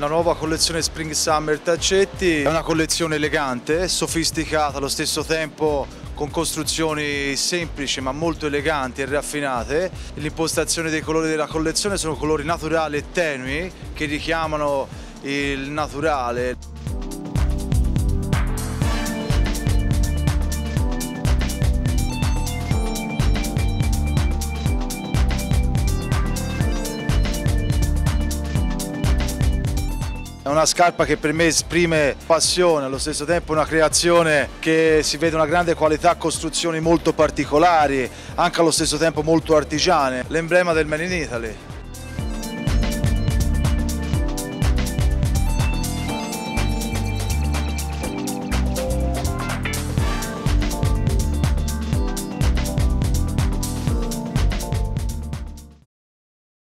La nuova collezione Spring Summer Taccetti è una collezione elegante, sofisticata allo stesso tempo con costruzioni semplici ma molto eleganti e raffinate. L'impostazione dei colori della collezione sono colori naturali e tenui che richiamano il naturale. È una scarpa che per me esprime passione, allo stesso tempo una creazione che si vede una grande qualità, costruzioni molto particolari, anche allo stesso tempo molto artigiane, l'emblema del Made in Italy.